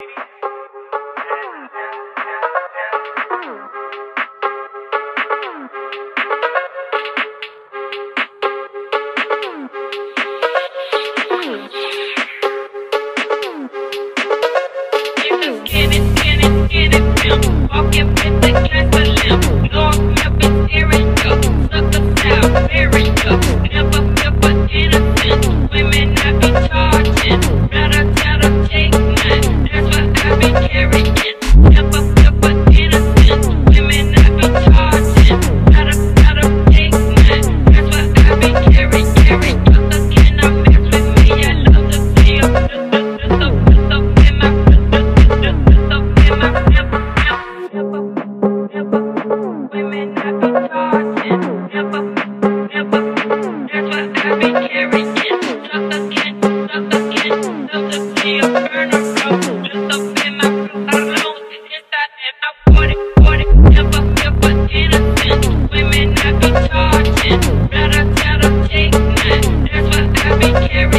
Baby. Women I be charging, better tell them take none. That's what I be carrying.